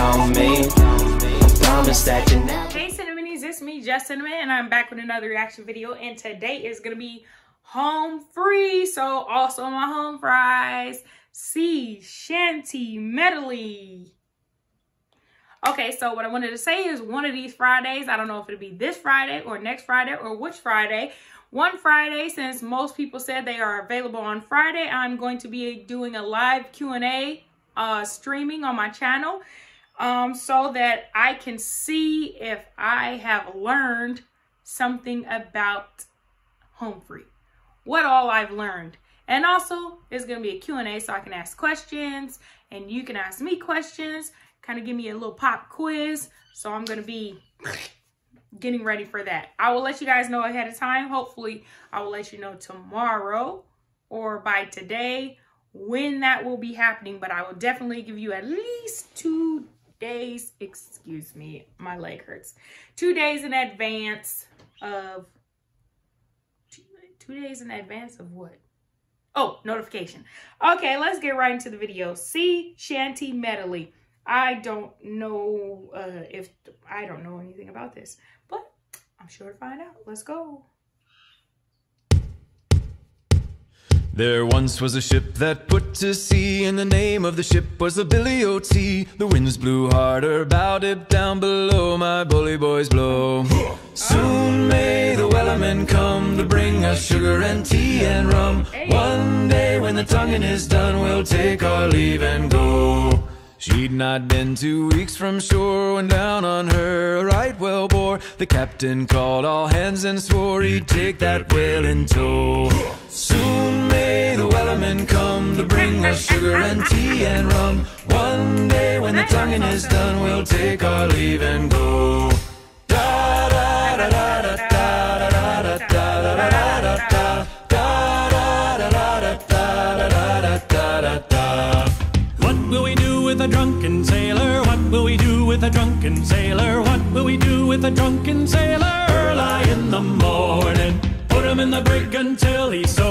on me. You never. Hey Cinnamonies, it's me, Just Cinnamon, and I'm back with another reaction video. And today is gonna be home free. So also my home fries, sea shanty medley. Okay, so what I wanted to say is one of these Fridays, I don't know if it'll be this Friday or next Friday or which Friday. One Friday, since most people said they are available on Friday, I'm going to be doing a live Q&A uh, streaming on my channel um, so that I can see if I have learned something about home free, what all I've learned. And also, it's going to be a Q&A so I can ask questions and you can ask me questions kind of give me a little pop quiz. So I'm going to be getting ready for that. I will let you guys know ahead of time. Hopefully, I will let you know tomorrow or by today when that will be happening. But I will definitely give you at least two days. Excuse me, my leg hurts. Two days in advance of... Two days in advance of what? Oh, notification. Okay, let's get right into the video. Sea Shanty Medley. I don't know uh, if I don't know anything about this, but I'm sure to find out. Let's go. There once was a ship that put to sea, and the name of the ship was the Billy of Tea The winds blew harder, bowed it down below, my bully boys blow. Soon may the wellerman come to bring us sugar and tea and rum. One day when the tonguing is done, we'll take our leave and go. She'd not been two weeks from shore when down on her a right whale bore. The captain called all hands and swore he'd take that whale in tow. Soon sugar and tea and rum. One day when the tonguing is done, we'll take our leave and go. Da da da da da da da da da da da da da. Da da da da da da da. What will we do with a drunken sailor? What will we do with a drunken sailor? What will we do with a drunken sailor? Early in the morning. Put him in the brig until he's sober.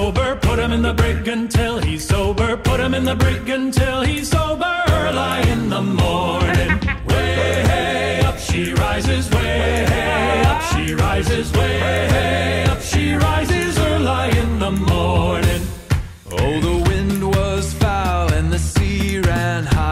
Put him in the brig until he's sober. Put him in the brig until he's sober. Early in the morning. Way up she rises. Way up she rises. Way up she rises. Early in the morning. Oh, the wind was foul and the sea ran high.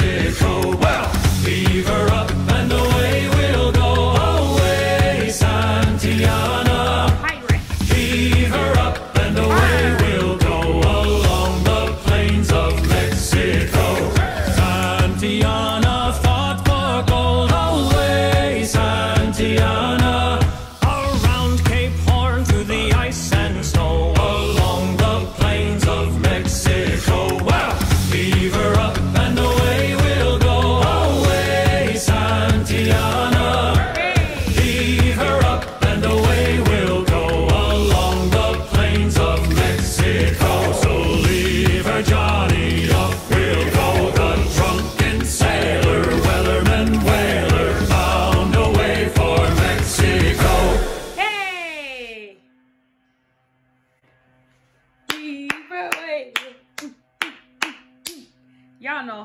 Mexico.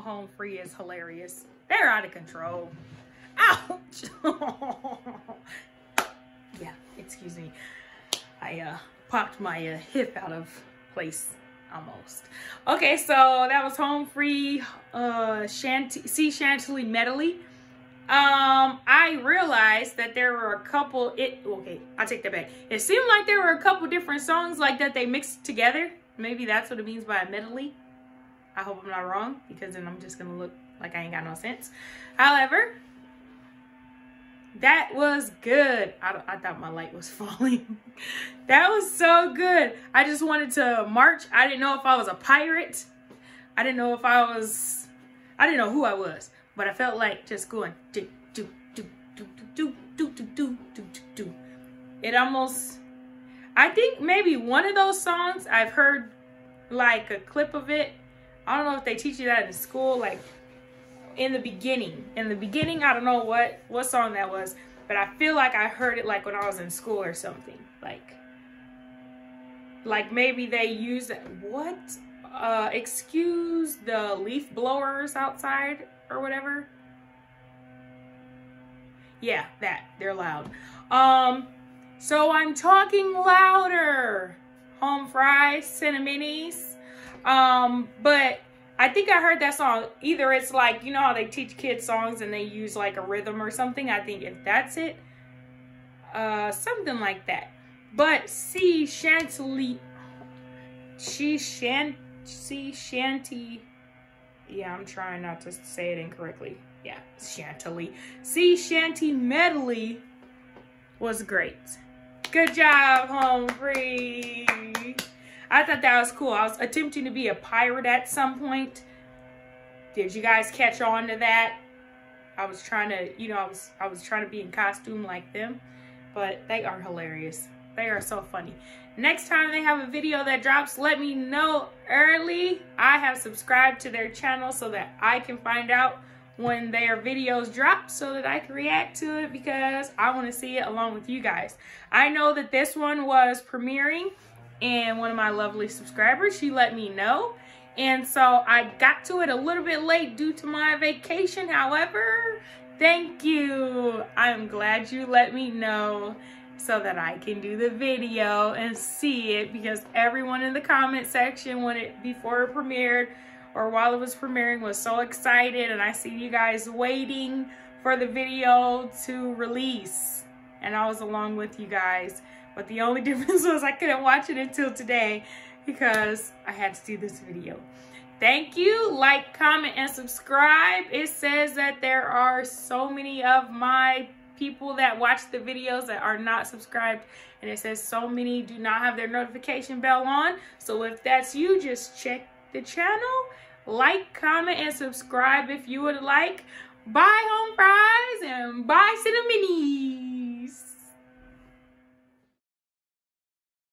Home Free is hilarious. They're out of control. Ouch! yeah, excuse me. I uh, popped my uh, hip out of place almost. Okay, so that was Home Free uh, Shanty, Chantilly Medley. Um, I realized that there were a couple, it, okay, i take that back. It seemed like there were a couple different songs like that they mixed together. Maybe that's what it means by a medley. I hope I'm not wrong because then I'm just gonna look like I ain't got no sense. However, that was good. I, I thought my light was falling. that was so good. I just wanted to march. I didn't know if I was a pirate. I didn't know if I was, I didn't know who I was, but I felt like just going do, do, do, do, do, do, do, do, do, do, do. It almost, I think maybe one of those songs I've heard like a clip of it. I don't know if they teach you that in school, like in the beginning. In the beginning, I don't know what what song that was, but I feel like I heard it like when I was in school or something. Like like maybe they use what? Uh excuse the leaf blowers outside or whatever. Yeah, that. They're loud. Um so I'm talking louder. Home fries, cinnamonies. Um, but I think I heard that song. Either it's like, you know how they teach kids songs and they use like a rhythm or something. I think if that's it, uh, something like that. But see Chantilly, she shan, sea Shanty. Yeah, I'm trying not to say it incorrectly. Yeah, Chantilly. Sea Shanty Medley was great. Good job, Home Free. I thought that was cool. I was attempting to be a pirate at some point. Did you guys catch on to that? I was trying to, you know, I was I was trying to be in costume like them, but they are hilarious. They are so funny. Next time they have a video that drops, let me know early. I have subscribed to their channel so that I can find out when their videos drop so that I can react to it because I want to see it along with you guys. I know that this one was premiering and one of my lovely subscribers, she let me know. And so I got to it a little bit late due to my vacation. However, thank you. I'm glad you let me know so that I can do the video and see it because everyone in the comment section when it before it premiered or while it was premiering was so excited and I see you guys waiting for the video to release and I was along with you guys but the only difference was I couldn't watch it until today because I had to do this video. Thank you. Like, comment, and subscribe. It says that there are so many of my people that watch the videos that are not subscribed. And it says so many do not have their notification bell on. So if that's you, just check the channel. Like, comment, and subscribe if you would like. Bye, home fries, and bye, cinnamon.